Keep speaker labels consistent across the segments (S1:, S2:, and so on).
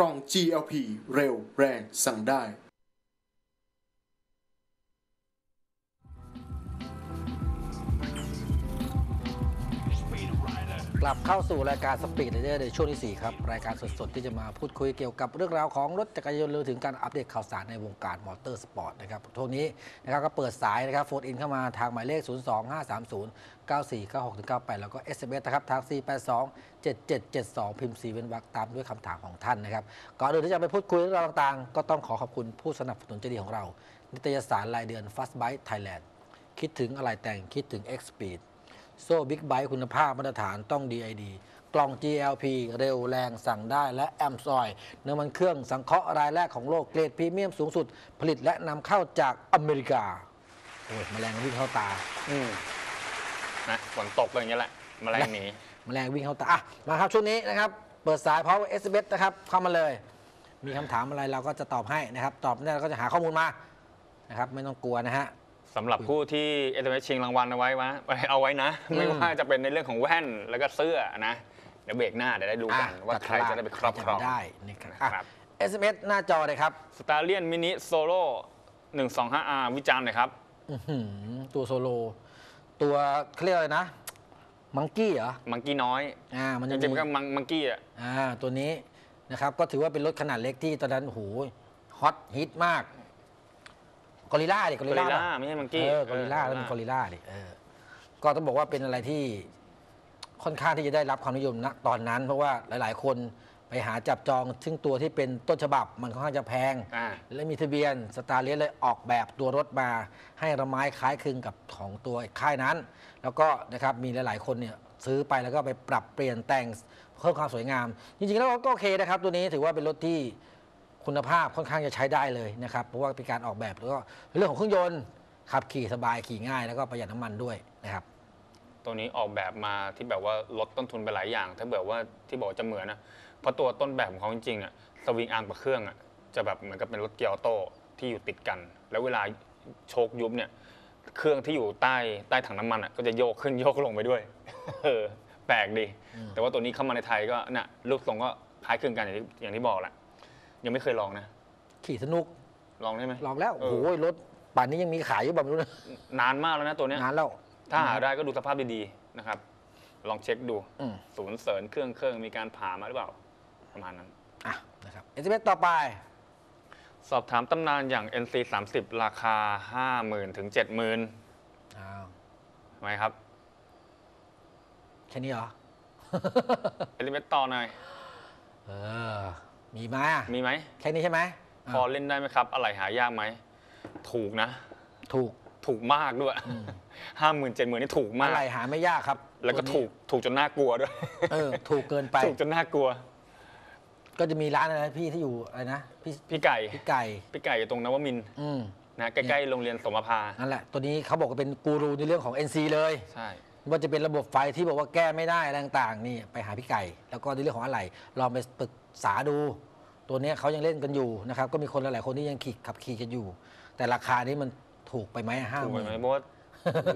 S1: ล่อง GLP เร็วแรงสั่งได้
S2: กลับเข้าสู่รายการ Speed Rider ในช่วงที่ 4 ครับ รายการสดๆ ที่จะมาพูดคุยเกี่ยวกับเรื่องราวของรถจักรยานยนต์รวมถึงการอัปเดตข่าวสารในวงการมอเตอร์สปอร์ตนะครับทุกนี้นะครับก็เปิดสายนะครับ phone in เข้ามาทางหมายเลข 0 2 5 3 0 9 4 9 6 98 แล้วก็ SMS นะครับทาง 4 8 2 7 7 7 2 พิมพ์สีเว้นวรรคตามด้วยคำถามของท่านนะครับก่อนอื่นที่จะไปพูดคุยเรื่องราวต่างๆ ก็ต้องขอขอบคุณผู้สนับสนุนใจดีของเรา นิตยสารรายเดือน Fast Bike Thailand คิดถึงอะไรแต่งคิดถึง X Speed โซ่บิ๊กไบค์คุณภาพมาตรฐานต้อง DID กล่อง GLP เร็วแรงสั่งได้และแอมซอยน้ำมันเครื่องสังเคราะห์รายแรกของโลกเกรดพรีเมียมสูงสุด ผลิตและนำเข้าจากอเมริกา โอ้ยแมลงวิ่งเข้าตา
S3: อืมนะฝนตกก็อย่างเงี้ยแหละแมลงหนี
S2: แมลงวิ่งเข้าตาอะมาครับช่วงนี้นะครับ เปิดสายพร้อม SMS นะครับ เข้ามาเลย มีคำถามอะไรเราก็จะตอบให้นะครับ ตอบไม่ได้เราก็จะหาข้อมูลมานะครับ ไม่ต้องกลัวนะฮะ
S3: สำหรับผู้ที่ SMS ชิงรางวัลเอาไว้วะเอาไว้นะ ไม่ว่าจะเป็นในเรื่องของแว่นแล้วก็เสื้อนะเดี๋ยวเบรกหน้าเดี๋ยวได้รู้กัน
S2: อะ
S3: ว่าใครจะได้ไปครอบครอง
S2: ใจะได้นะครับ
S3: ครับ
S2: SMS หน้าจอเลยครับ
S3: สตาร์เลียนมินิโซโล่ 125R วิจารณ์หน่อยครับ
S2: อื้อหือ่าตัวโซโล ตัวเขาเรียกอะไรนะ Monkey เหรอ
S3: Monkey น้อย
S2: อ่ามัน
S3: จะ
S2: จ
S3: ริงๆ
S2: มี
S3: มันก็มัง Monkey อะ
S2: อ่าตัวนี้นะครับ ก็ถือว่าเป็นรถขนาดเล็กที่ตอนนั้นโอ้โหฮอตฮิตมาก Gorilla ดิ
S3: Gorilla ไม่ใช่ Monkey
S2: เออ Gorilla แล้วเป็น Gorilla ดิเออก็ต้องบอกว่าเป็นอะไรที่ค่อนข้างที่จะได้รับความนิยมณตอนนั้น เพราะว่าหลาย ๆ คนไปหาจับจองซึ่งตัวที่เป็นต้นฉบับมันค่อนข้างจะแพง
S3: อ่า
S2: และมีทะเบียนสตาร์เลียเลยออกแบบตัวรถมาให้ระไม้คล้ายคลึงกับของตัวค่ายนั้น แล้วก็นะครับมีหลาย ๆ คนเนี่ยซื้อไปแล้วก็ไปปรับเปลี่ยนแต่งเพิ่มความสวยงาม จริง ๆ แล้วก็โอเคนะครับ ตัวนี้ถือว่าเป็นรถที่ คุณภาพค่อนข้างจะใช้ได้เลยนะครับ เพราะว่าเป็นการออกแบบแล้วก็เรื่องของเครื่องยนต์ขับขี่สบายขี่ง่าย แล้วก็ประหยัดน้ำมันด้วยนะครับ
S3: ตัวนี้ออกแบบมาที่แบบว่าลดต้นทุนไปหลายอย่าง ถ้าแบบว่าที่บอกจะเหมือนนะเพราะตัวต้นแบบของเขาจริงๆอะสวิงอาร์มกับเครื่องอะจะแบบเหมือนกับเป็นรถเกียร์ออโต้ที่อยู่ติดกัน แล้วเวลาโชคยุบเนี่ยเครื่องที่อยู่ใต้ใต้ถังน้ำมันอะก็จะโยกขึ้นโยกลงไปด้วยเออแปลกดี แต่ว่าตัวนี้เข้ามาในไทยก็น่ะรูปทรงก็คล้ายคลึงกันอย่างที่อย่างที่บอกแหละ ยังไม่เคยลองนะ
S2: ขี่สนุก
S3: ลองได้ไหม
S2: ลองแล้ว
S3: เอ
S2: โอ้
S3: อ
S2: โหรถป่านนี้ยังมีขายอยู่แบบไม่รู้นะ
S3: นานมากแล้วนะตัวเนี้ย
S2: นานแล้ว
S3: ถ้าหาได้ก็ดูสภาพดีๆนะครับ ลองเช็คดู
S2: อืม
S3: ศูนย์เสริญเครื่องเครื่องมีการผ่ามาหรือเปล่าประมาณนั้น
S2: อะนะครับเอสเต่อไป
S3: สอบถามตำนานอย่าง NC 30ราคา 50,000ถึง70,000
S2: อ้าว
S3: ทำไมครับ
S2: แค่นี้เหรอ
S3: เอลิเมตต่อหน่อย
S2: เออ มีไหมอะ
S3: มีไหม
S2: แค่นี้ใช่ไหม
S3: พอเล่นได้ไหมครับ อะไรหายากไหม ถูกนะ
S2: ถูก
S3: ถูกมากด้วยห้าหมื่นเจ็ดหมื่นนี่ถูกมา
S2: อะ
S3: ก
S2: ไรหาไม่ยากครับ
S3: แล้วก็
S2: ตันี้
S3: ถูก ถูกจนน่ากลัวด้วย
S2: เออ ถูกเกินไป
S3: ถูกจนน่ากลัว
S2: ก็จะมีร้านอะไรนะพี่ที่อยู่อะไรนะ พี่
S3: พี่ไก่
S2: พี่ไก่
S3: พี่ไก่อยู่ตรงนวมินทร์
S2: อืม
S3: นะใกล้ๆโรงเรียนสมภา
S2: นั่นแหละ ตัวนี้เขาบอกว่าเป็นกูรูในเรื่องของ NC เลย
S3: ใช่
S2: ว่าจะเป็นระบบไฟที่บอกว่าแก้ไม่ได้อะไรต่างๆนี่ไปหาพี่ไก่ แล้วก็ในเรื่องของอะไรลองไปปรึกษาดู ตัวเนี้ยเขายังเล่นกันอยู่นะครับก็มีคนหลายๆคนที่ยังขี่ขับขี่กันอยู่ แต่ราคานี้มันถูกไปไหมห้า
S3: ถูก
S2: ห
S3: ไหม
S2: มื่น
S3: เพราะว่า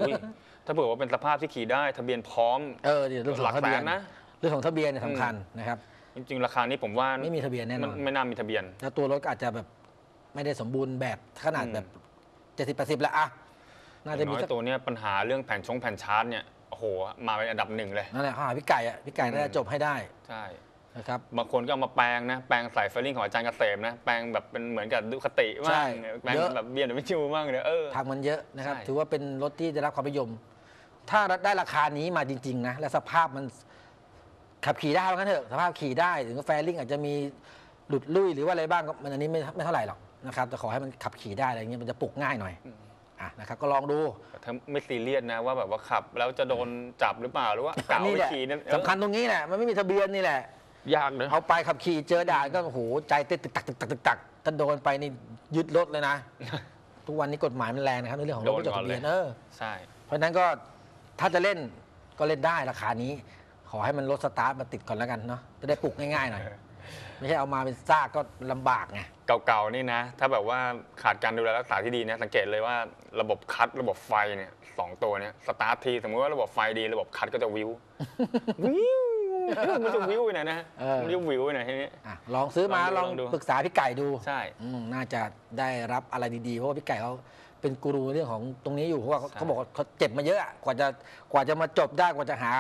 S3: อุ๊ยถ้าเผื่อว่าเป็นสภาพที่ขี่ได้ทะเบียนพร้อม
S2: เออเดี๋ยวเรื่องข
S3: ห
S2: อ
S3: ลัก
S2: งทะเบียน
S3: แสนนะ
S2: เรื่องของทะเบียนเนี่ยสำคัญนะครับ
S3: จริงๆ ราคานี้ผมว่า
S2: ไม่มีทะเบียนแน่นอน
S3: มัไม่น่ามีทะเบียน
S2: แล้วตัวรถก็อาจจะแบบไม่ได้สมบูรณ์แบบขนาด
S3: อืม
S2: แบบเจ็ดสิบแปดสิบแล้วอะน่าจะ
S3: อย่าง
S2: มี
S3: น้อย
S2: สัก
S3: ตัวเนี้ยปัญหาเรื่องแผ่นชงแผ่นชาร์จเนี่ย โอ้โหมาเป็นอันดับหนึ่งเลย
S2: นั่นแหละเขาหาพี่ไก่อะพี่ไก่น่าจะจบให้ได้
S3: ใช่
S2: นะครับ
S3: บางคนก็เอามาแปลงนะ แปลงใส่ไฟลิ่งของอาจารย์เกษมนะ แปลงแบบเป็นเหมือนกับดุคติ
S2: ใช่
S3: มากแปลง
S2: เยอะ
S3: แบบเบียนไม่ชิวมากเลยเออ
S2: ทางมันเยอะนะครับ
S3: ใช่
S2: ถือว่าเป็นรถที่ได้รับความนิยม ถ้าได้ราคานี้มาจริง ๆ นะ และสภาพมันขับขี่ได้ว่างั้นเถอะ สภาพขี่ได้ ถึงแฟลิงอาจจะมีหลุดลุ่ยหรือว่าอะไรบ้างก็มันอันนี้ไม่ไม่เท่าไหร่หรอกนะครับ แต่ขอให้มันขับขี่ได้อะไรเงี้ยมันจะปลุกง่ายหน่อยอ่ะนะครับก็ลองดู
S3: แต่ถ้าไม่ซีเรียสนะว่าแบบว่าขับ แล้วจะโดนจับหรือเปล่าหรือว่ากล่าว
S2: นี่
S3: ไป
S2: แหละ
S3: ขี่นั่นเออ
S2: สำคัญตรงนี้แหละมันไม่มีทะเบียนนี่แหละ
S3: ยากนะ
S2: เอาไปขับขี่เจอด่านก็โอ้โหใจเต้นตึกตักตึกตักตึกตักถ้าโดนไปนี่ยึดรถเลยนะ ทุกวันนี้กฎหมายมันแรงนะครับในเรื่องของรถไม่จดทะเบียนเออ
S3: ใช่
S2: เพราะฉะนั้นก็ถ้าจะเล่นก็เล่นได้ราคานี้ ขอให้มันรถสตาร์ทมาติดก่อนแล้วกันเนาะจะได้ปลุกง่ายๆหน่อย ไม่ใช่เอามาเป็นซากก็ลำบากไง
S3: เก่าๆนี่นะ ถ้าแบบว่าขาดการดูแลรักษาที่ดีนะสังเกตเลยว่าระบบคาร์บระบบไฟเนี่ยสองตัวเนี่ยสตาร์ททีสมมติว่าระบบไฟดี ระบบคาร์บก็จะวิว วิวมันจะวิวไปไหนนะ
S2: เออ
S3: มันจะวิวไปไหนทีนี้
S2: อะลองซื้อมา
S3: ล
S2: ล
S3: อ
S2: องง
S3: ดูลองดู
S2: ปรึกษาพี่ไก่ดู
S3: ใช่
S2: อืมน่าจะได้รับอะไรดีๆ เพราะว่าพี่ไก่เขาเป็นกูรูเรื่องของตรงนี้อยู่เพราะว่าเขา
S3: ใช่
S2: เขาบอกว่าเขาเจ็บมาเยอะอะกว่าจะกว่าจะมาจบได้กว่าจะหา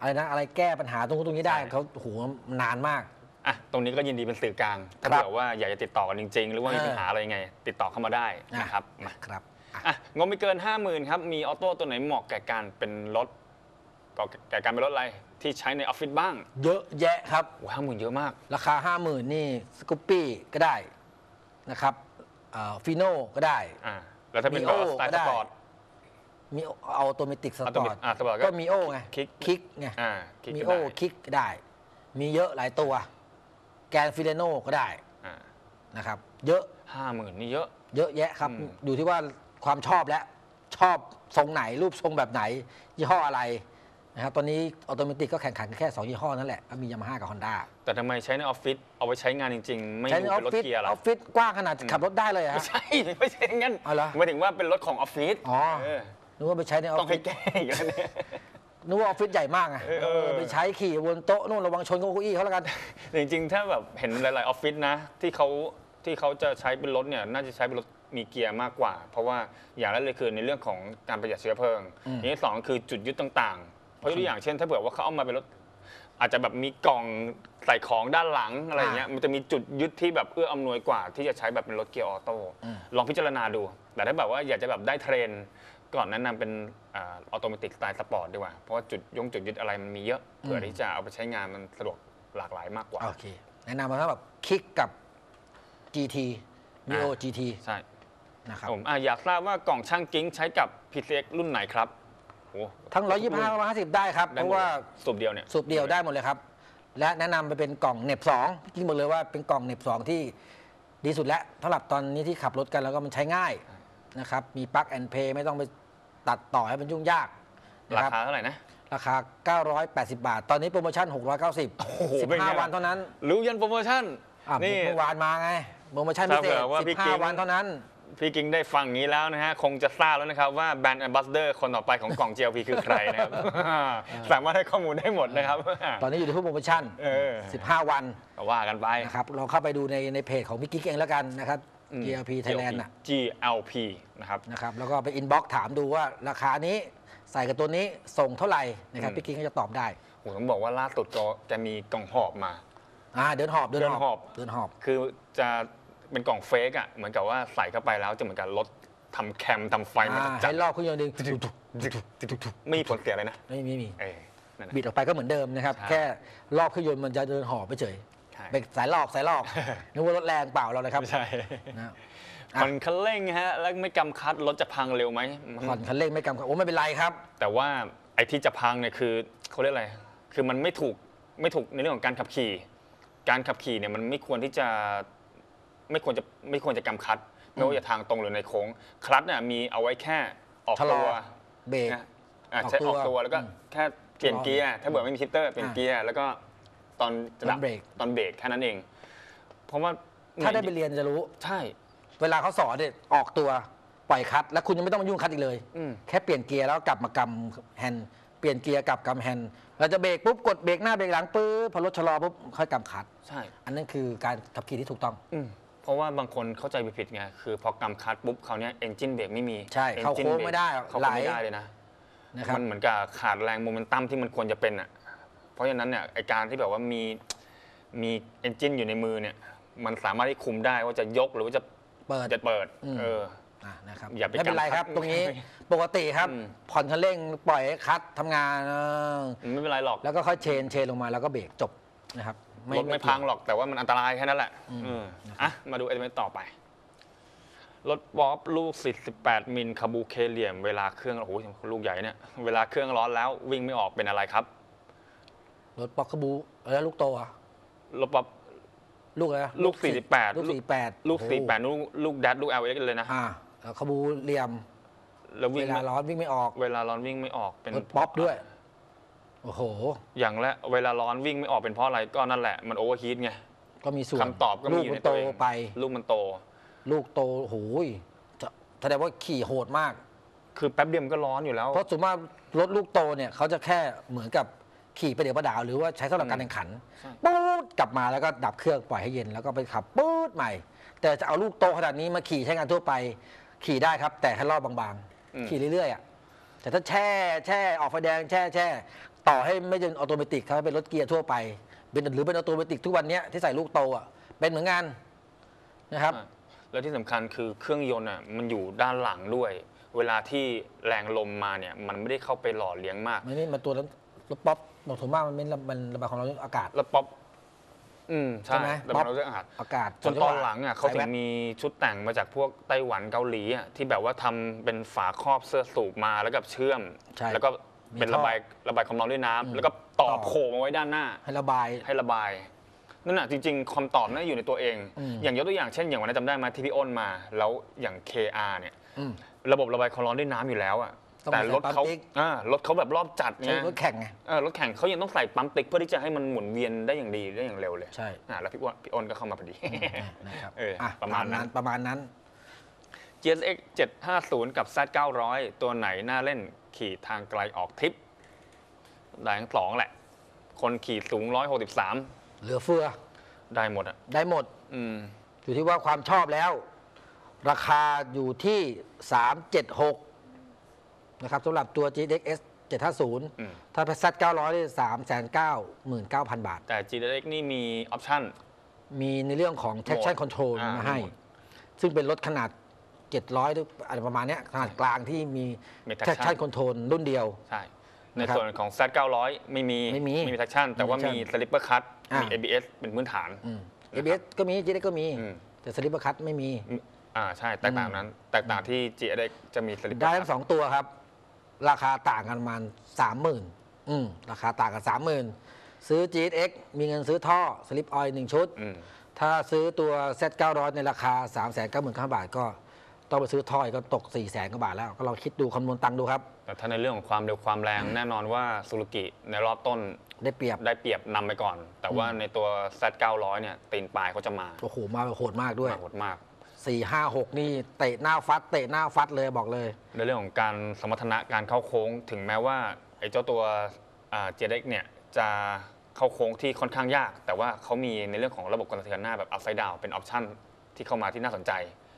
S2: อะไรนะอะไรแก้ปัญหาตรงนู้นตรงนี้ได้เขาโอ้โหนานมาก
S3: อะตรงนี้ก็ยินดีเป็นสื่อกลาง ถ้า
S2: ครับ
S3: เผื่อว่าอยากจะติดต่อกันจริง ๆ หรือว่ามี
S2: เออ
S3: ปัญหาอะไรยังไง ติดต่อเข้ามาได้นะครับมา
S2: ครับ อะ
S3: อะงบไม่เกิน 50,000ครับมีออโต้ตัวไหนเหมาะแก่การเป็นรถก็แก่การเป็นรถอะไรที่ใช้ในออฟฟิศบ้าง
S2: เยอะแยะครับ
S3: โอ้ห้าหมื่นเยอะมาก
S2: ราคา 5 0,000 นี่สกูปปี้ก็ได้นะครับฟิโน่ก็ได้
S3: อ่าแล้วถ้าเป็น
S2: มี
S3: แบบ
S2: โอ้
S3: ว่าสไตล์
S2: ก็
S3: ส
S2: ได้
S3: ปอร์ต
S2: มีเอาตัวเมติกสปอร์ต
S3: Automatic อะ Sport ก็
S2: ก็มีโอ้ไง
S3: คิก
S2: คิกไง
S3: อ่าคิด
S2: มี
S3: ก็
S2: โอ้
S3: ได้
S2: คิกก็ได้ มีเยอะหลายตัวแก นฟิเลโนก็ได้
S3: อ่า
S2: นะครับ เยอะ
S3: ห้าหมื่นนี่เยอะ
S2: เยอะแยะครับ
S3: อืม
S2: อยู่ที่ว่าความชอบและชอบทรงไหนรูปทรงแบบไหน ยี่ห้ออะไรนะครับตอนนี้ออโตเมติกก็แข่งขันกันแค่ 2 ยี่ห้อนั่นแหละก็มียามาฮ่ากับฮอนด้า
S3: แต่ทำไมใช้ในออฟฟิศเอาไว้ใช้งานจริง ๆ ไม่
S2: ใช้
S3: อ
S2: ใน
S3: ยู่
S2: ออ
S3: เป็น
S2: ฟ
S3: รถ
S2: ฟิศ
S3: เกียร์
S2: อ
S3: ล่ะ
S2: อฟฟิศกว้างขนาดขับรถได้เลยเหรอ
S3: ไม่
S2: ฮะ
S3: ใช่ ไม่ใช่อย่างนั้น
S2: อ๋อเหรอ
S3: หมายถึงว่าเป็นรถของออฟฟิศ
S2: อ๋อ
S3: เออ
S2: นึกว่าไปใช้ในออ
S3: ต้อ
S2: ฟ
S3: ง
S2: ฟิ
S3: ให้
S2: ศ
S3: แก้อีกแล้วเนี่ย
S2: นึกว่าออฟฟิศใหญ่มากไง
S3: เออเออ
S2: เออ ไปใช้ขี่บนโต๊ะนู่นระวังชนเก้าอี้เขาแล้วกัน
S3: แต่จริงๆ ถ้าแบบเห็นหลาย ๆ ออฟฟิศนะ ที่เขาที่เขาจะใช้เป็นรถเนี่ยน่าจะใช้เป็นรถมีเกียร์มากกว่า เพราะว่าอย่างแรกเลยคือในเรื่องของการประหยัดเชื้อเพลิง
S2: อืม
S3: อย่างที่สองคือจุดยึดต่างๆเพราะยกตัวอย่างเช่น ถ้าเผื่อว่าเขาเอามาเป็นรถอาจจะแบบมีกล่องใส่ของด้านหลังอะไรอย่างเงี้ยมันจะมีจุดยึดที่แบบเอื้ออำนวยกว่า ที่จะใช้แบบเป็นรถเกียร์ออโต้ลองพิจารณาดู แต่ถ้าแบบว่าอยากจะแบบได้เทรนด์ ก่อนแนะนำเป็นออโตเมติกสไตล์สปอร์ตดีกว่า เพราะว่าจุดยงจุดยึดอะไรมันมีเยอะเผื่อที่จะเอาไปใช้งานมันสะดวกหลากหลายมากกว่า
S2: โอเค แนะนำมาถ้าแบบคิกกับ GT m i o
S3: อ่า
S2: GT
S3: ใช่
S2: นะครับ
S3: ผมอะอยากทราบว่ากล่องช่างกิ้งใช้กับ PCX รุ่นไหนครับโอ้
S2: ทั้ง 125 150 ได้ครับ
S3: ได้
S2: เพ
S3: หมด
S2: ราะว่า
S3: เลยสูบเดียวเนี่ย
S2: สูบเดียวได้หมดเลยครับ และแนะนำไปเป็นกล่องเหน็บ2จริงบอกเลยว่าเป็นกล่องเหน็บ2ที่ดีสุดแล้วสำหรับตอนนี้ที่ขับรถกันแล้วก็มันใช้ง่ายนะครับ มีปลั๊กแอนเพย์ไม่ต้องไป ตัดต่อให้มันยุ่งยากนะครับรา
S3: คาเท่าไหร่นะ
S2: ราคา 980 บาท ตอนนี้โปรโมชั่น 690
S3: โอ้โหเป็นไงล่ะ
S2: 15 วันเท่านั้น
S3: รู้ยันโปรโมชั่น
S2: อะ
S3: นี่
S2: เมื่อวานมาไงโปรโมชั่นพิเศษ
S3: ถ้าเผื่อว่าพี่กิ๊ก
S2: 15 วันเท่านั้น
S3: พี่กิ๊กได้ฟังอย่างนี้แล้วนะฮะ คงจะทราบแล้วนะครับว่า brand ambassador คนต่อไปของกล่อง GLP คือใครนะครับ สามารถให้ข้อมูลได้หมดนะครับ
S2: ตอนนี้อยู่ในโปรโมชั่น
S3: เออ
S2: 15 วัน
S3: ก็ว่ากันไป
S2: นะครับลองเข้าไปดูในในเพจของพี่กิ๊กเองแล้วกันนะครับ
S3: อืม
S2: GLP Thailand น่ะ
S3: GLP นะครับ
S2: นะครับแล้วก็ไปอินบ็อกถามดูว่าราคานี้ใส่กับตัวนี้ส่งเท่าไหร่นะครับ
S3: อืม
S2: พี่กิ๊กก็จะตอบได้
S3: ผมต้องบอกว่าล่าสุดก็แกมีกล่องหอบมา
S2: อ่าเดินหอบเดิน
S3: เดิน
S2: ห
S3: ห
S2: อ
S3: อ
S2: บบเดินหอบ
S3: คือจะเป็นกล่องเฟกอะเหมือนกับว่าใส่เข้าไปแล้วจะเหมือนกับรถทำแคมทำไฟมา
S2: อ่า
S3: จัด
S2: ให้รอบเครื่องยนต์ดึง
S3: ไม่มีผลเสียเลยนะ
S2: ไม่มีไม่มี
S3: เออนั่นนะ
S2: บิดออกไปก็เหมือนเดิมนะครับ
S3: ใช่
S2: แค่รอบเครื่องยนต์มันจะเดินหอบไปเฉย
S3: ใช่
S2: เป็นสายหลอกสายหลอกนึกว่ารถแรงเปล่าเราเลยครับ
S3: ไม่ใช่
S2: นะ
S3: ผ่อนคันเร่งฮะแล้วไม่กำคัดรถจะพังเร็วไหม
S2: ผ่อนคันเร่งไม่กำกับโอ้ไม่เป็นไรครับ
S3: แต่ว่าไอ้ที่จะพังเนี่ยคือเขาเรียกอะไร คือมันไม่ถูกไม่ถูกในเรื่องของการขับขี่ การขับขี่เนี่ยมันไม่ควรที่จะไม่ควรจะไม่ควรจะกำคัดไม่ว่าจะทางตรงหรือในโค้งคลัตช์เนี่ยมีเอาไว้แค่ออก
S2: ชะล
S3: ตั
S2: อ
S3: ว
S2: เบรก
S3: นะอะ
S2: ออก
S3: ใช้
S2: ตัว
S3: ออกตัวแล้วก็
S2: อืม
S3: แค่เปลี่ยน
S2: ชะลอ
S3: เกียร์ถ้าเผื่อไม่มี shifter เปลี่ยน
S2: อ่า
S3: เกียร์แล้วก็ ตอนจะดับ
S2: ตอนเบรก
S3: ตอนเบรกแค่นั้นเอง เพราะว่า
S2: ถ้าได้ไปเรียนจะรู้
S3: ใช่
S2: เวลาเขาสอนเนี่ยออกตัวปล่อยคลัตช์ แล้วคุณยังไม่ต้องมายุ่งคลัตช์อีกเลย
S3: อืม
S2: แค่เปลี่ยนเกียร์แล้วกลับมากำแฮนด์เปลี่ยนเกียร์กลับกำแฮนด์เราจะเบรกปุ๊บกดเบรกหน้าเบรกหลังปุ๊บพอรถชะลอปุ๊บค่อยกำคลัตช์
S3: ใช่
S2: อันนั้นคือการขับขี่ที่ถูกต้อง
S3: อืมเพราะว่าบางคนเข้าใจผิดไงคือพอกำคลัตช์ปุ๊บเขาวเนี้ย engine brake ไม่มี
S2: ใช่เข้า
S3: engine
S2: โค้ง
S3: brake
S2: ไม่ได้
S3: เข้า
S2: ไหล
S3: โค้งไม่ได้เลยนะ
S2: นะครับ
S3: มันเหมือนกับขาดแรงโมเมนตัมที่มันควรจะเป็นอะ เพราะฉะนั้นเนี่ยไอการที่แบบว่ามีมีเอนจินอยู่ในมือเนี่ย มันสามารถที่คุมได้ว่าจะยกหรือว่าจะ
S2: เปิด
S3: จะเปิด
S2: อืม
S3: เออ
S2: อะนะครับ
S3: อย่าไป
S2: ไม่เป็นไรครับ
S3: กำคัด
S2: ตรงนี้ปกติครับ
S3: อืม
S2: ผ่อนคันเร่งปล่อยให้คัดทำงานเออ
S3: ไม่เป็นไรหรอก
S2: แล้วก็ค่อยเชนเชนลงมาแล้วก็เบรกจบนะครับ
S3: รถไม่พังหรอกแต่ว่ามันอันตรายแค่นั้นแหละ
S2: อืม
S3: เอออะมาดูไอเมต่อไปรถบอบลูก 48 มิลคาบูเคเหลี่ยม เวลาเครื่องโอ้โหลูกใหญ่เนี่ย เวลาเครื่องร้อนแล้ววิ่งไม่ออกเป็นอะไรครับ
S2: รถป๊อกกระบูแล้วลูกโตอะ
S3: รถบอบ
S2: ลูกอะไรนะ
S3: ลูก48
S2: ลูกสี่แปด
S3: ลูก48ลูกลูกแดดลูก l อลเลยนะ
S2: อ่าแล้วขบูเหลี่ยม
S3: แล้ว
S2: เว
S3: วิ่ง
S2: ลา
S3: ไม่
S2: ร้อนวิ่งไม่ออก
S3: เวลาร้อนวิ่งไม่ออกเป็น
S2: รถป๊อปด้วย โอ้โห
S3: อย่างแรกเวลาร้อนวิ่งไม่ออกเป็นเพราะอะไรก็นั่นแหละมันโอเวอร์ฮีทไง
S2: ก็มีส่วน
S3: คำตอบก็
S2: ลู
S3: มี
S2: ก
S3: อยู่
S2: มั
S3: ใน
S2: นโต
S3: ตัวเอง
S2: ไป
S3: ลูกมันโต
S2: ลูกโตโอ้โหยจะแสดงว่าขี่โหดมาก
S3: คือแป๊บเดียวมันก็ร้อนอยู่แล้ว
S2: เพราะส่วนมากรถลูกโตเนี่ยเขาจะแค่เหมือนกับ ขี่ไปเดี๋ยวประดาวหรือว่าใช้สำหรับการแข่งขัน
S3: ใช่
S2: ปุ๊ดกลับมาแล้วก็ดับเครื่องปล่อยให้เย็นแล้วก็ไปขับปุ๊ดใหม่ แต่จะเอาลูกโตขนาดนี้มาขี่ใช้งานทั่วไป ขี่ได้ครับ แต่ให้รอบบางๆ ขี่เรื่อยๆอะแต่ถ้าแช่แช่ออกไฟแดงแช่แช่ต่อให้ไม่เป็นออโตเมติกครับเป็นรถเกียร์ทั่วไปเป็นหรือเป็นออโตเมติกทุกวันเนี้ยที่ใส่ลูกโตอะเป็นเหมือนกันนะครับ
S3: อะแล้วที่สำคัญคือเครื่องยนต์อะมันอยู่ด้านหลังด้วย เวลาที่แรงลมมาเนี่ยมันไม่ได้เข้าไปหล่อเลี้ยงมาก
S2: ไม่นี่มันตัวนั้นรถป๊อป บอกถูกมากมันเป็นมันระบายความร้อนอากาศ
S3: แล้วป๊อปอืม
S2: ใช่
S3: ใช่
S2: ไหม
S3: แต่
S2: ป๊อ
S3: มั
S2: ป
S3: นเรื่องอาหาร
S2: อากาศ
S3: จนตอนหลังอะเขาถึ
S2: ใส่แว่น
S3: มีชุดแต่งมาจากพวกไต้หวันเกาหลีอะที่แบบว่าทำเป็นฝาครอบเสื้อสูบมาแล้วก็เชื่อม
S2: ใช่
S3: แล้วก็เป็น
S2: มีท่อ
S3: ระบายระบายความร้อนด้วยน้ำแล้วก็ต่อ
S2: ต่อ
S3: โผล่มาไว้ด้านหน้า
S2: ให้ระบาย
S3: ให้ระบายนั่นน่ะจริงๆคำตอบนั่นอยู่ในตัวเอง
S2: อืม
S3: อย่างยกตัวอย่างเช่น อย่างวันนั้นจำได้ไหมาที่พี่อ้นมา แล้วอย่าง KR เนี่ย
S2: อืม
S3: ระบบระบายความร้อนด้วยน้ำอยู่แล้วอะ
S2: ต้อง
S3: แต่
S2: ใส่
S3: รถเขา
S2: ปั๊มติ๊ก
S3: อ่ารถเขาแบบรอบจัด
S2: ใช้
S3: ไง
S2: รถแข่งไง
S3: เออรถแข่งเขายังต้องใส่ปั๊มติ๊กเพื่อที่จะให้มันหมุนเวียนได้อย่างดีได้อย่างเร็วเลย
S2: ใช่
S3: อ่าแล้วพี่อ้นพี่อ้นก็เข้ามาพอดี
S2: นะครับ
S3: เออ
S2: อะ
S3: ประมาณนั้น
S2: ประมาณนั้น
S3: GSX 750 กับ Z 900ตัวไหนน่าเล่นขี่ทางไกลออกทริปได้ทั้งสองแหละ คนขี่สูง 163
S2: เหลือเฟือ
S3: ได้หมดอะ
S2: ได้หมด
S3: อืม
S2: อยู่ที่ว่าความชอบแล้ว ราคาอยู่ที่ 376 นะครับสำหรับตัว GX
S3: อืม
S2: 750 ถ้าเป็น Z 900นี่399,000 บาท
S3: แต่ GSX นี่มีออปชั่น
S2: มีในเรื่องของ traction
S3: โหมด
S2: control
S3: อ่าม
S2: มาให้
S3: โหมด
S2: ซึ่งเป็นรถขนาด 700 หรืออะไรประมาณเนี้ยขนาดกลางที่มี
S3: มี traction
S2: traction control รุ่นเดียว
S3: ใช่ ใน
S2: นะครับ
S3: ส่วนของ Z 900ไม่มี
S2: ไม่มี
S3: ไม่มี traction แต่ว่า
S2: ไม่มี
S3: มี slipper cut
S2: อ่ามี
S3: มี ABS เป็นพื้นฐาน
S2: อืม ABS ก็มี GX ก็มี
S3: อืม
S2: แต่สลิปเปอร์คัตไม่มี
S3: อ่าใช่ แตกต่างนั้น แตกต่างที่ GSX จะมี slipper
S2: ได้
S3: cut
S2: ทั้งสองตัวครับ ราคาต่างกันประมาณสามหมื่นอืมราคาต่างกันสามหมื่นซื้อ GX มีเงินซื้อท่อสลิปออยหนึ่งชุด
S3: อืม
S2: ถ้าซื้อตัว Z 900 ในราคา 3 9 9 0 0 0บาทก็ต้องไปซื้อท่อยก็ตก 4 0 0 0 0 0กว่าบาทแล้ว ก็ลองคิดดูคำนวณตังค์ดูครับ
S3: แต่ถ้าในเรื่องของความเร็วความแรงแน่นอนว่าซูซูกิในรอบต้น
S2: ได้เปรียบ
S3: ได้เปรียบนำไปก่อน แต่ว่าในตัว Z 900เนี่ยตีนปลายเขาจะมา
S2: โอ้โห มาแบบโหดมากด้วย
S3: มาโหดมาก
S2: 4 5 6นี่เตะหน้าฟัด เตะหน้าฟัดเลยบอกเลย
S3: ในเรื่องของการสมรรถนะการเข้าโค้ง ถึงแม้ว่าไอ้เจ้าตัว GSX เนี่ยจะเข้าโค้งที่ค่อนข้างยาก แต่ว่าเขามีในเรื่องของระบบการสะเทือนหน้าแบบ upside down เป็น option ที่เข้ามาที่น่าสนใจ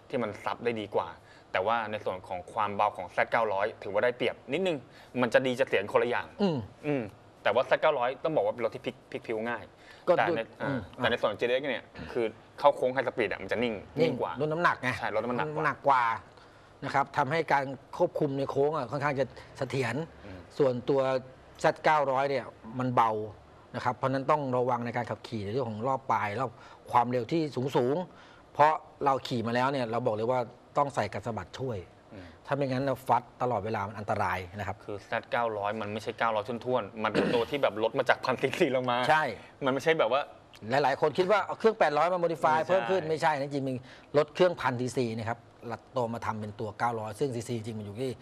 S3: ที่มันซับได้ดีกว่า แต่ว่าในส่วนของความเบาของ Z 900 ถือว่าได้เปรียบนิดนึง มันจะดีจะเสียคนละอย่าง
S2: อืม
S3: อืมแต่ว่า Z 900 ต้องบอกว่าเป็นรถที่พลิกพลิกพลิ้วง่าย
S2: ก็
S3: แต่
S2: ดู
S3: ใน
S2: อื
S3: อ่ามแต่ในส่วนของ GSX เนี่ยคือ เข้าโค้ง high speed อะมันจะนิ่งนิ่งกว่า
S2: รถน้ำหนักไง
S3: ใช่รถน้ำหนักกว่า
S2: หนักกว่านะครับทำให้การควบคุมในโค้งอะค่อนข้างจะเสถียรส่วนตัว Z 900 เนี่ยมันเบานะครับเพราะฉะนั้นต้องระวังในการขับขี่ในเรื่องของรอบปลายรอบความเร็วที่สูงสูงๆเพราะเราขี่มาแล้วเนี่ยเราบอกเลยว่าต้องใส่กันสะบัดช่วย ถ้าไม่งั้นเราฟัดตลอดเวลามันอันตรายนะครับ
S3: คือ Z 900 มันไม่ใช่ 900 ทุ่นๆ มันเป็นตัวที่แบบลดมาจากพันซีซีลงมา
S2: ใช่
S3: มันไม่ใช่แบบว่า
S2: หลาย ๆ คนคิดว่าเอาเครื่อง 800 มาโมดิฟาย
S3: ไม่ใช่
S2: เพิ่มขึ้นไม่ใช่นะจริงๆมีรถเครื่องพันซีซีนะครับลัดโตมาทำเป็นตัว 900 ซึ่งซีซีจริงมันอยู่ที่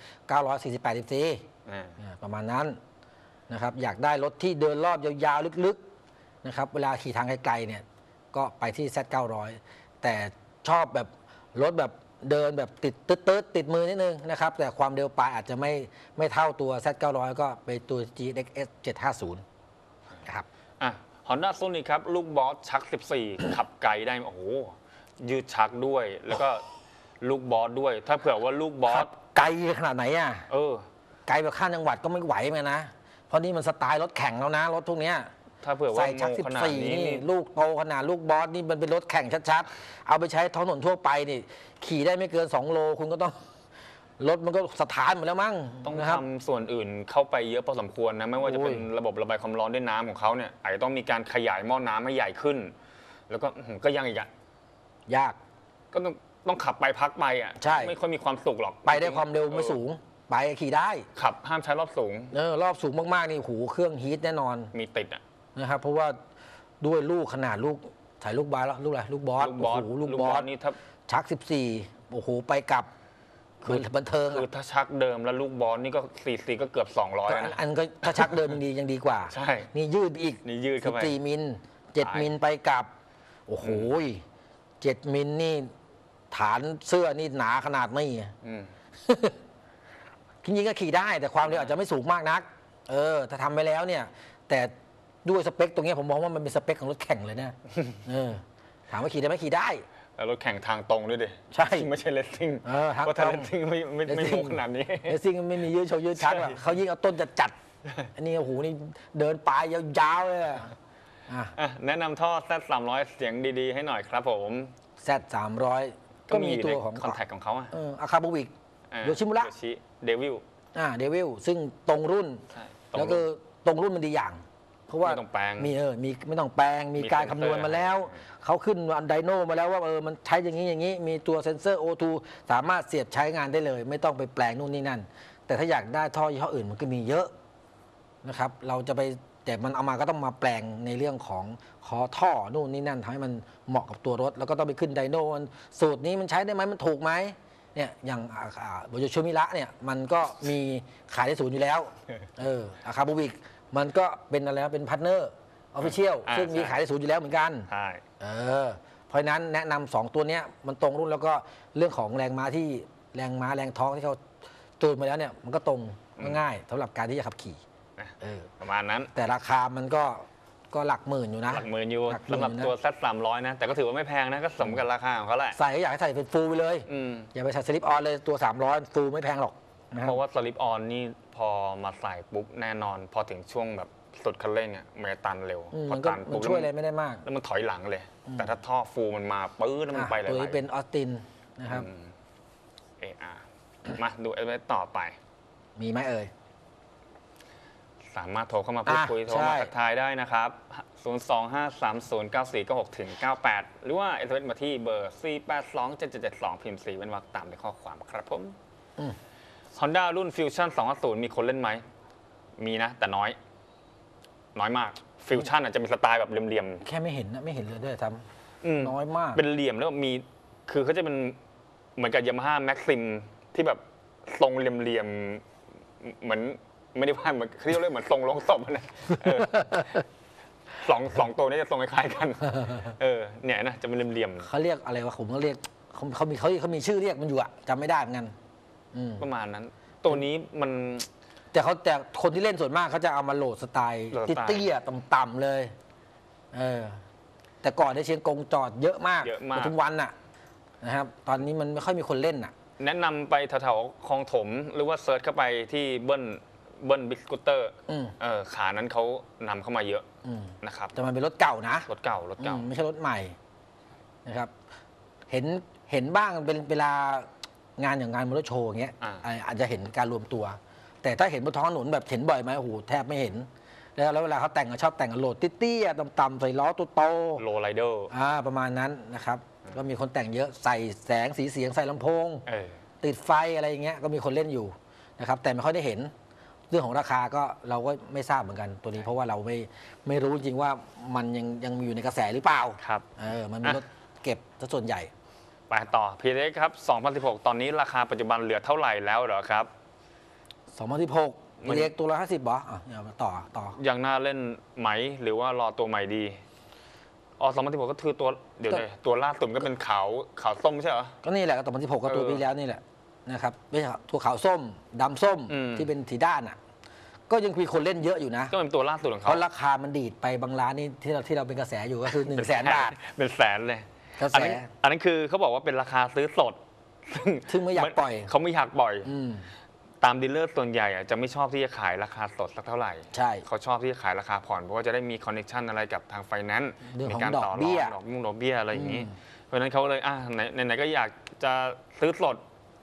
S2: 948ซีซี
S3: อ่า
S2: อ่าประมาณนั้นนะครับอยากได้รถที่เดินรอบยาวๆ ลึกๆนะครับเวลาขี่ทางไกลๆเนี่ยก็ไปที่ Z 900แต่ชอบแบบรถแบบเดินแบบติดตึ๊ดๆติดมือนิดนึงนะครับแต่ความเร็วปลายอาจจะไม่ไม่เท่าตัว Z 900ก็ไปตัว GX 750นะครับ
S3: อะ Honda Sonic ครับ ลูกบอสชัก 14 ขับไกลได้ โอ้โห ยืดชักด้วย แล้วก็ลูกบอสด้วย ถ้าเผื่อว่าลูกบอ
S2: ครั
S3: ส
S2: บไกลขนาดไหนอะ
S3: เออ
S2: ไกลแบบข้ามจังหวัดก็ไม่ไหวเหมือนกันนะ เพราะนี่มันสไตล์รถแข่งแล้วนะ รถพวกเนี้ย
S3: ถ้าเผื่อว่า
S2: ใส่ชัก
S3: โง่
S2: สิบ
S3: ขนาด
S2: สี่
S3: นี้
S2: นี่
S3: นี่
S2: ลูกโตขนาดลูกบอสนี่มันเป็นรถแข่งชัดๆ เอาไปใช้ท้องถนนทั่วไปนี่ ขี่ได้ไม่เกิน 2 โลคุณก็ต้อง รถมันก็สถานหมดแล้วมั้ง
S3: ต้อง
S2: นะครับ
S3: ทำส่วนอื่นเข้าไปเยอะพอสมควรนะไม่ว่าจะเป็น
S2: โอ้ย
S3: ระบบระบายความร้อนด้วยน้ำของเขาเนี่ยอาจจะต้องมีการขยายหม้อน้ำให้ใหญ่ขึ้น แล้วก็อื้อหือก็ยังอีกอะ
S2: ยาก
S3: ก็ต้องต้องขับไปพักไปอะ
S2: ใช่
S3: ไม่ค่อยมีความสุขหรอก
S2: ไปได้ความเร็วไม่สูง ไปขี่ได้
S3: ขับห้ามใช้รอบสูง
S2: เออรอบสูงมากๆนี่หูเครื่องฮีทแน่นอน
S3: มีติดอะ
S2: นะครับ เพราะว่าด้วยลูกขนาดลูกถ่ายลูกบาสแล้วลูกอะไรลูกบอส
S3: ลูกบอส
S2: โโหลูกบอส
S3: นี่ถ้า
S2: ชัก 14 โอ้โห ไปกลับ
S3: คือ
S2: บันเทิง
S3: คือ
S2: อะ
S3: ถ้าชักเดิมแล้วลูกบอสนี่ก็ซีซีก็เกือบ 200
S2: ก็
S3: แล้ว
S2: อัน
S3: นะ
S2: อันก็ถ้าชักเดิมยังดียังดีกว่า
S3: ใช่
S2: นี่ยืดอีก
S3: นี่ยืดเข้าไป
S2: 14มิล7
S3: ตาย
S2: มิลไปกลับ โอ้โหเจ็ดมิลนี่ ฐานเสื้อนี่หนาขนาดนี้อะ
S3: อืม
S2: จริงๆก็ขี่ได้ แต่ความเร็วอาจจะไม่สูงมากนัก เออ ถ้าทำไปแล้วเนี่ย แต่ด้วยสเปคตรงเนี้ยผมมองว่ามันเป็นสเปคของรถแข่งเลยเนี่ยเออถามว่าขี่ได้ไหมขี่ได้
S3: แล้วรถแข่งทางตรงด้วยดิ
S2: ใช่
S3: ไม่ใช่เลสซิ่ง
S2: เออทาง
S3: เพราะถ้า
S2: ตร
S3: เล
S2: ง
S3: สซิ่งไม่ไม่ไม่
S2: Racing
S3: มุกขนาดนี้
S2: เรซิ่งไม่มียืดโชว์ยืดชักหรอก
S3: ใช่
S2: เขายิ่งเอาต้นจัดจัดๆอันนี้โอ้โหนี่เดินปลายยาวๆเลยอะอะ
S3: อะแนะนำท่อ Z 3 0 0เสียงดีๆ ให้หน่อยครับผม
S2: Z สามร้อยก็มีตัวของ
S3: คอนแทคของเขาอะ
S2: เออ Akrapovic
S3: อะ Yoshimura Yoshi Devil
S2: อ่า Devil ซึ่งตรงรุ่น
S3: ใช่ตรง
S2: แล้วก็ตรงรุ่นมันดีอย่าง เพราะว่า
S3: ไม่ต้องแปลง
S2: มีเออมีไม่ต้องแปลง มี
S3: มี
S2: การ
S3: เซ็นเซอร์
S2: คำนวณมาแล้ว เขาขึ้น run dyno มาแล้วว่าเออมันใช้อย่างนี้อย่างนี้ มีตัวเซ็นเซอร์ O2 สามารถเสียบใช้งานได้เลย ไม่ต้องไปแปลงนู่นนี่นั่น แต่ถ้าอยากได้ท่อยี่ห้ออื่นมันก็มีเยอะนะครับ เราจะไปแต่มันเอามาก็ต้องมาแปลงในเรื่องของคอท่อนู่นนี่นั่นทำให้มันเหมาะกับตัวรถ แล้วก็ต้องไปขึ้น dyno มันสูตรนี้มันใช้ได้ไหมมันถูกไหมเนี่ยอย่าง Yoshimura เนี่ยมันก็มีขายในศูนย์อยู่แล้ว เออ Akrapovic มันก็เป็นอะไรนะเป็น partner official อ่าซึ่งมี
S3: ใช่
S2: ขายในศูนย์อยู่แล้วเหมือนกัน
S3: ใช่
S2: เออเพราะฉะนั้นแนะนำสองตัวเนี้ยมันตรงรุ่นแล้วก็เรื่องของแรงม้าที่แรงม้าแรงท้องที่เขาตูนมาแล้วเนี่ยมันก็ตรงง่ายสำหรับการที่จะขับขี่
S3: นะ
S2: เออ
S3: ประมาณนั้น
S2: แต่ราคามันก็ก็หลักหมื่นอยู่นะ
S3: หลักหมื่นอยู่
S2: หลักหมื่น
S3: สำหรับ
S2: นะ
S3: ตัว Z 3 0 0นะ แต่ก็ถือว่าไม่แพงนะ ก็สมกับราคาของเขาแหละ
S2: ใส่ก็อยากให้ใส่เป็นฟูลไปเลย
S3: อืม
S2: อย่าไปใส่สลิปออนเลยตัว 300ฟูลไม่แพงหรอก นะค
S3: เพ
S2: รับ
S3: ราะว่าสลิปออนนี่พอมาใส่ปุ๊บแน่นอน พอถึงช่วงแบบสุดคันเร่งอะมันจะตันเร็ว
S2: อืม
S3: พอ
S2: มันก็
S3: ตัน
S2: มัน
S3: ปุ๊บ
S2: ช่วยอะไร
S3: แล้ว
S2: ไม่ได้มาก
S3: แล้วมันถอยหลังเลย แต่ถ้าท่อฟูลมันมาปื้ดแล้วมัน
S2: อะ
S3: ไปหลาย
S2: ตัว
S3: ๆ
S2: นี้เป็นออสตินนะครับ
S3: อืมเออามาดูเอเวต่อไป
S2: มีไหมเอ่ย
S3: สามารถโทรเข้ามาพูด
S2: อะ
S3: คุยโทร
S2: ใช่
S3: มาทักทายได้นะครับ 025309496ถึง98 หรือว่าเอสเมาที่เบอร์ 4827772 พิมพ์สีเป็นวรรคตามในข้อความครับผม Honda รุ่น Fusion 250 มีคนเล่นไหม มีนะ แต่น้อย น้อยมาก Fusion อาจจะมีสไตล์แบบเหลี่ยม
S2: แค่ไม่เห็นนะไม่เห็นเลยด้วยท
S3: ๆอืมำ
S2: น้อยมาก
S3: เป็นเหลี่ยมแล้วมี คือเขาจะเป็นเหมือนกับ Yamaha Maxim ที่แบบทรงเหลี่ยมๆ เหมือนไม่ได้ว่าเหมือนเขาเรียกว่าเหมือนทรงลงศพนะเออสองสองตัวนี้จะทรงคล้ายๆกัน เออ เนี่ยนะจะเป็นเหลี่ยม
S2: เขาเรียกอะไรวะผมก็เรียกเขาเขามีเขาเขามีชื่อเรียกมันอยู่อะจำไม่ได้เหมือนกัน อืม
S3: ๆประมาณนั้น ตัวนี้มัน
S2: แต่เขาแต่คนที่เล่นส่วนมากเขาจะเอามาโหลดสไตล์
S3: โหลดสไตล์
S2: เตี้ยๆต่ำๆเลยเออแต่ก่อนในเชียงกงจอดเยอะมาก
S3: เยอะมาก
S2: ปทุมวันน่ะนะครับ ตอนนี้มันไม่ค่อยมีคนเล่นน่ะ
S3: แนะนำไปแถวๆคลองถมหรือว่า search เข้าไปที่เบิ้ลเบิ้ล big scooter อื
S2: ม
S3: เออขานั้นเขานำเข้ามาเยอะ
S2: อืม
S3: นะครับ
S2: แต่มันเป็นรถเก่านะ
S3: รถเก่ารถเก่า
S2: อืมไม่ใช่รถใหม่นะครับ เห็นเห็นบ้างเป็นเวลา งานอย่างงานมอเตอร์โชว์อย่างเงี้ย
S3: อ่า
S2: อ่าอาจจะเห็นการรวมตัว แต่ถ้าเห็นบนท้องถนนแบบเห็นบ่อยไหมโอ้โหแทบไม่เห็น แล้วแล้วเวลาเขาแต่งก็ชอบแต่งกับโหลดเตี้ยๆต่ำๆใส่ล้อตัวโต
S3: โลไรเดอร์
S2: อ่าประมาณนั้นนะครับก็มีคนแต่งเยอะใส่แสงสีเสียงใส่ลำโพง
S3: เออ
S2: ติดไฟอะไรอย่างเงี้ยก็มีคนเล่นอยู่นะครับแต่ไม่ค่อยได้เห็น เรื่องของราคาก็เราก็ไม่ทราบเหมือนกันตัวนี้ เพราะว่าเราไม่ไม่รู้จริงๆว่ามันยังยังมีอยู่ในกระแสหรือเปล่า
S3: ครับ
S2: เออมันมี
S3: อะ
S2: รถเก็บซะส่วนใหญ่
S3: ไปต่อพีเล็กครับ 2016 ตอนนี้ราคาปัจจุบันเหลือเท่าไหร่แล้วเหรอครับ
S2: 2016
S3: มัน
S2: เล็กตัวละ50บออะเดี๋ยวมาต่อต่อ
S3: ยังน่าเล่นไหมหรือว่ารอตัวใหม่ดีอ๋อ2016 ก็คือตัวเดี๋ยวเลยตัวล่าสุดก็เป็นขาวขาวส้มไม่ใช่เหรอ
S2: ก็นี่แหละก็2016ก็ตัว
S3: เออ
S2: ปีแล้วนี่แหละนะครับไม่ใช่ตัวขาวส้มดำส้ม
S3: อืม
S2: ที่เป็นสีด้านอะ ก็ยังมีคนเล่นเยอะอยู่นะ
S3: ก็เป็นตัวล่าสุดของ
S2: เขาราะราคามันดีดไปบางร้านนี่ที่เราที่เราเป็นกระแสอยู่ก็คือหนึ่งแสนบาท
S3: เป็นแสนเลย
S2: กระแส
S3: อันนั้นอันนั้นคือเขาบอกว่าเป็นราคาซื้อสดซึ่ง
S2: ซึ่งไม่อยากปล่อย
S3: เขาไม่อยากปล่อย
S2: อืม
S3: ตาม dealer ส่วนใหญ่อะจะไม่ชอบที่จะขายราคาสดสักเท่าไหร่
S2: ใช่
S3: เขาชอบที่จะขายราคาผ่อนเพราะว่าจะได้มี connection อะไรกับทางไฟแนนซ์
S2: เรื่อง
S3: ใน
S2: ของ
S3: การ
S2: ต่อร
S3: องดอก
S2: เบี้ย
S3: ดอกมุ่งดอกเบี้ยอะไรอย่างนี้
S2: อืม
S3: เพราะฉะนั้นเขาเลยอะไหนไหนๆก็อยากจะซื้อสด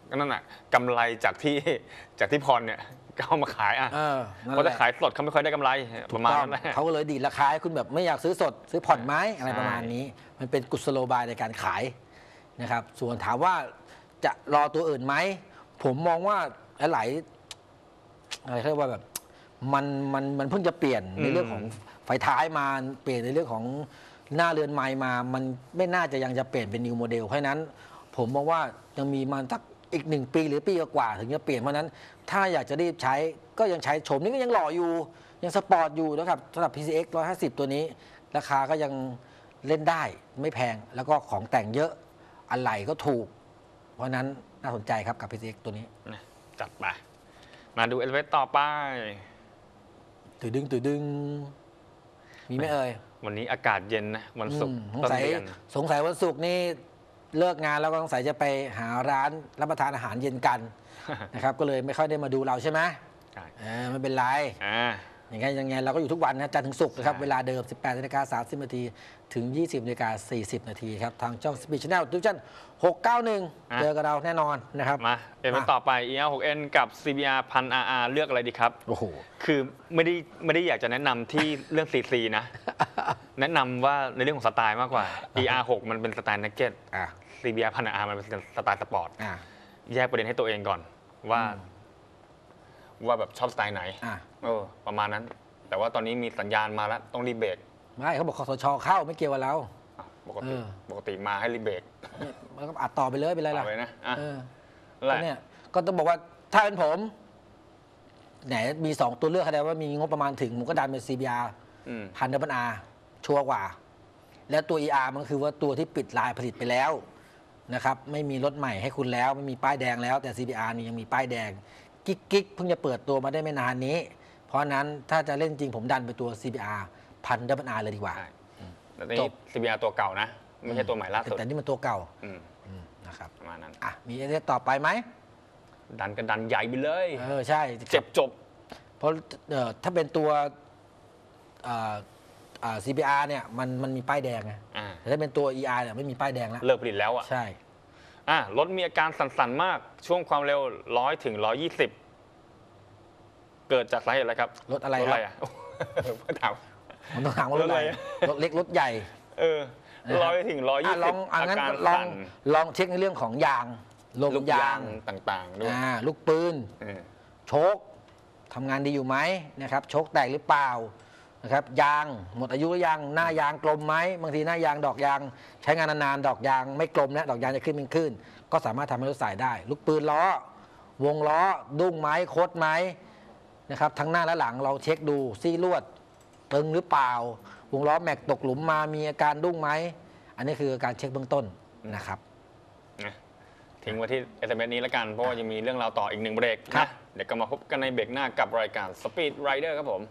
S3: ก็นั่นแหะกำไรจากที่จากที่ผ่อนเนี่ยก็ เอามาขายอะ
S2: เออนั่น
S3: เพราะ
S2: แห
S3: ถ้า
S2: ละ
S3: ขายสดเขาไม่ค่อยได้กำไรประมาณ
S2: ถูก
S3: นั้นแห
S2: ต้อ
S3: ละ
S2: งเขาก็เลยดีดราคาให้คุณแบบไม่อยากซื้อสด ซื้อผ่อนไหมอะไร
S3: ใช่
S2: ประมาณนี้ มันเป็นกุศโลบายในการขายนะครับ ส่วนถามว่าจะรอตัวอื่นไหม ผมมองว่าหลายๆอะไรเรียกว่าแบบมันมันมันเพิ่งจะเปลี่ยนในเรื่องของไฟท้ายมาเปลี่ยนในเรื่องของหน้าเรือนไมล์มา มันไม่น่าจะยังจะเปลี่ยนเป็น new model เพราะฉะนั้น ผมมองว่ายังมีมันสัก อีกหนึ่งปีหรือปีกว่าๆถึงจะเปลี่ยนเพราะฉะนั้น ถ้าอยากจะรีบใช้ก็ยังใช้โฉมนี้ก็ยังหล่ออยู่ ยังสปอร์ตอยู่นะครับสำหรับ PCX 150 ตัวนี้ ราคาก็ยังเล่นได้ไม่แพงแล้วก็ของแต่งเยอะอะไหล่ก็ถูก เพราะฉะนั้นน่าสนใจครับกับ PCX ตัวนี้
S3: จัดไปมาดูเอลเวสต่อไป
S2: จตื่ดึงตื่ดึง มีไหมเอ่ย
S3: วันนี้อากาศเย็นนะวันศุกร์
S2: อืมสง
S3: ต้น
S2: สัย
S3: เดือน
S2: สงสัยวันศุกร์นี่ เลิกงานแล้วก็สงสัยจะไปหาร้านรับประทานอาหารเย็นกัน นะครับก็เลยไม่ค่อยได้มาดูเราใช่ไหม
S3: ใช่
S2: เออไม่เป็นไร
S3: อ่า
S2: อย่างไงยังไงเราก็อยู่ทุกวันนะจันทร์ถึงศุกร์นะครับ
S3: ใช่
S2: เวลาเดิม 18นาฬิกา30นาทีถึง 20นาฬิกา40นาทีครับ ทางช่อง Speed Channel ทุกชั่น691 เจอกับเราแน่นอนนะครับ
S3: มาเอ็ม
S2: มา
S3: ต่อไป ER6N กับ CBR 1000 RR เลือกอะไรดีครับ
S2: โอ้โห
S3: คือไม่ได้ไม่ได้อยากจะแนะนำที่เรื่อง CC นะ แนะนำว่าในเรื่องของสไตล์มากกว่า ER6 มันเป็นสไตล์ naked
S2: อะ
S3: CBR 1000 RR มันเป็นสไตล์สปอร์ต
S2: อะ
S3: แยกประเด็นให้ตัวเองก่อน ว่า ว่าแบบชอบสไตล์ไหน
S2: อะ
S3: เออ ประมาณนั้น แต่ว่าตอนนี้มีสัญญาณมาแล้ว ต้องรีบเบรก
S2: ไม่เขาบอกคอสชเข้าไม่เกี่ยวกับเรา
S3: อะปกติ
S2: เออ
S3: ปกติมาให้รีบเบรก
S2: มันก็อัดต่อไปเลยเป็นไรล่ะ
S3: เอาเลยนะอะ
S2: เออ
S3: นั่นแหละ
S2: เนี่ยก็ต้องบอกว่าถ้าเป็นผมไหนมีสองตัวเลือกแสดงว่ามีงบประมาณถึงผมก็ดันเป็น CBR
S3: อืม
S2: พัน double R ชัวร์กว่า แล้วตัว ER มันคือว่าตัวที่ปิดไลน์ผลิตไปแล้วนะครับไม่มีรถใหม่ให้คุณแล้ว ไม่มีป้ายแดงแล้วแต่ CBR นี่ยังมีป้ายแดง กิ๊กกิ๊กเพิ่งจะเปิดตัวมาได้ไม่นานนี้ เพราะฉะนั้นถ้าจะเล่นจริงผมดันไปตัว CBR พันดับเบิลอาเลยดีกว่า
S3: ใช่แต่นี่
S2: จบ
S3: CBR ตัวเก่านะ ไม่ใช่ตัวใหม่ล่า
S2: แต่
S3: สุด
S2: แต่นี่มันตัวเก่า
S3: อืม
S2: อืมนะครับ
S3: ประมาณนั้น
S2: อะมีเอเต่อไปไหม
S3: ดันกันดันใหญ่ไปเลย
S2: เออใช่
S3: เจ็บจบ
S2: เพราะเอ่อถ้าเป็นตัวเอ่ออ่า CBR เนี่ยมันมันมีป้ายแดงไง
S3: อ่า
S2: แต่ถ้าเป็นตัว ER เนี่ยไม่มีป้ายแดงแล้ว
S3: เลิกผลิตแล้วอะ
S2: ใช่
S3: อะรถมีอาการสั่นๆมากช่วงความเร็ว100ถึง120เกิดจากสาเหตุอะไรครับ
S2: รถอะไร
S3: รถ
S2: ค
S3: อะ
S2: รับ
S3: ไรอะถาม
S2: มันต้องถามว่ารถอะไร
S3: รถอะไรอะ
S2: รถเล็กรถใหญ่
S3: เออร้อยถึงร้อย
S2: อะ
S3: ยี่
S2: ล
S3: สิ
S2: อบงอะ
S3: อา
S2: งั้น
S3: การ
S2: ลอง
S3: สั่น
S2: ลองเช็คในเรื่องของยางลม
S3: ลูก
S2: ยายา
S3: งงต่างๆด้วย
S2: อ่าลูกปืน
S3: เออ
S2: โชคทำงานดีอยู่ไหมนะครับโชคแตกหรือเปล่า นะครับยางหมดอายุหรือยังหน้ายางกลมไหมบางทีหน้ายางดอกยาง ใช้งานนานๆดอกยางไม่กลมแล้วดอกยางจะขึ้นเป็นขึ้น ก็สามารถทำให้รถสายได้ ลูกปืนล้อ วงล้อ ดุ้งไหมโคดไหมนะครับทั้งหน้าและหลังเราเช็คดูซี่ลวดตึงหรือเปล่า วงล้อแม็กตกหลุมมามีอาการดุ้งไหมอันนี้คือการเช็คเบื้องต้นนะครับ
S3: นะทิ้งไว้ที่ SMS นี้แล้วกันเพราะว่ายังมีเรื่องราวต่ออีกหนึ่งเบรก
S2: ครับ
S3: นะเดี๋ยวก็มาพบกันในเบรกหน้ากับรายการ Speed Rider ครับผม